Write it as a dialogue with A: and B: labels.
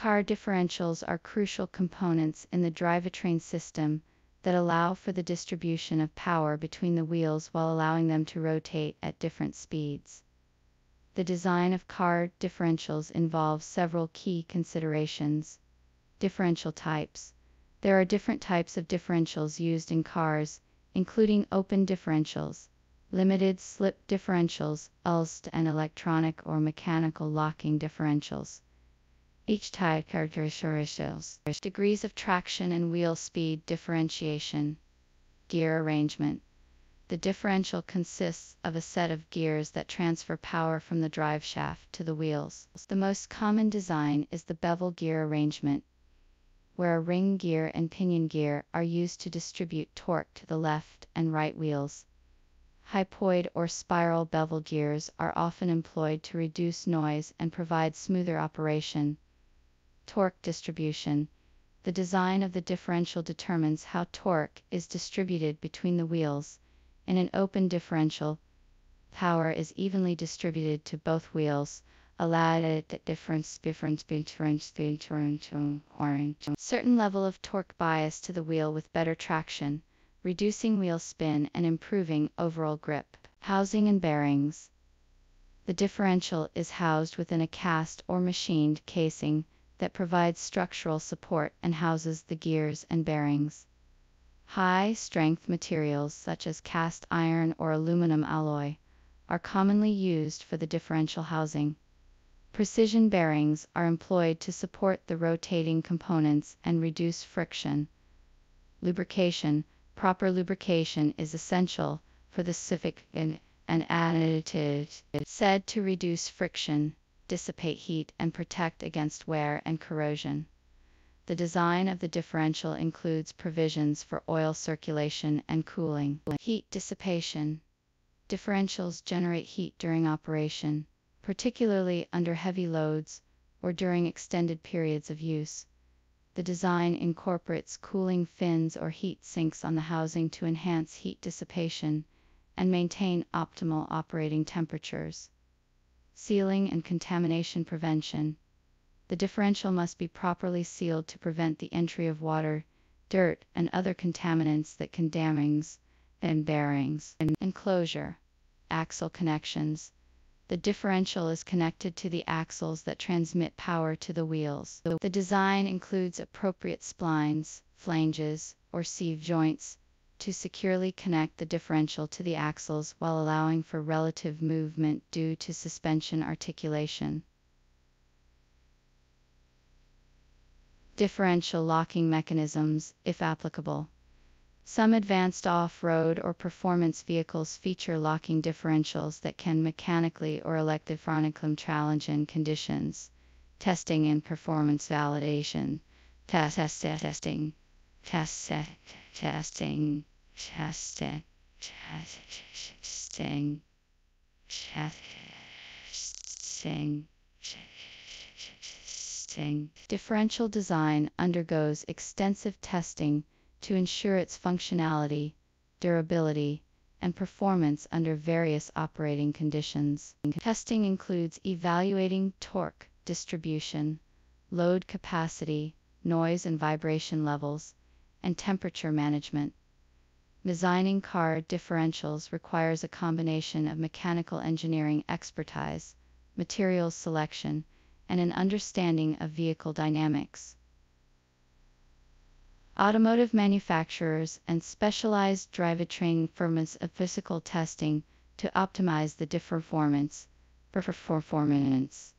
A: Car differentials are crucial components in the drivetrain system that allow for the distribution of power between the wheels while allowing them to rotate at different speeds. The design of car differentials involves several key considerations. Differential types. There are different types of differentials used in cars, including open differentials, limited slip differentials, ULST, and electronic or mechanical locking differentials. Each tire type characterizes degrees of traction and wheel speed differentiation. Gear arrangement. The differential consists of a set of gears that transfer power from the drive shaft to the wheels. The most common design is the bevel gear arrangement, where a ring gear and pinion gear are used to distribute torque to the left and right wheels. Hypoid or spiral bevel gears are often employed to reduce noise and provide smoother operation. Torque distribution. The design of the differential determines how torque is distributed between the wheels. In an open differential, power is evenly distributed to both wheels, the difference difference between certain level of torque bias to the wheel with better traction, reducing wheel spin and improving overall grip. Housing and bearings. The differential is housed within a cast or machined casing that provides structural support and houses the gears and bearings. High strength materials such as cast iron or aluminum alloy are commonly used for the differential housing. Precision bearings are employed to support the rotating components and reduce friction. Lubrication Proper lubrication is essential for the Civic and, and additive said to reduce friction dissipate heat, and protect against wear and corrosion. The design of the differential includes provisions for oil circulation and cooling. Heat dissipation. Differentials generate heat during operation, particularly under heavy loads or during extended periods of use. The design incorporates cooling fins or heat sinks on the housing to enhance heat dissipation and maintain optimal operating temperatures sealing and contamination prevention. The differential must be properly sealed to prevent the entry of water, dirt, and other contaminants that can damage and bearings. Enclosure, axle connections. The differential is connected to the axles that transmit power to the wheels. The design includes appropriate splines, flanges, or CV joints to securely connect the differential to the axles while allowing for relative movement due to suspension articulation. Differential locking mechanisms, if applicable. Some advanced off-road or performance vehicles feature locking differentials that can mechanically or electronically challenge in conditions. Testing and performance validation. Test, test, testing. Test, testing testing, testing, testing. Differential design undergoes extensive testing to ensure its functionality, durability, and performance under various operating conditions. Testing includes evaluating torque distribution, load capacity, noise and vibration levels, and temperature management. Designing car differentials requires a combination of mechanical engineering expertise, materials selection, and an understanding of vehicle dynamics. Automotive manufacturers and specialized drivetrain firms of physical testing to optimize the performance performance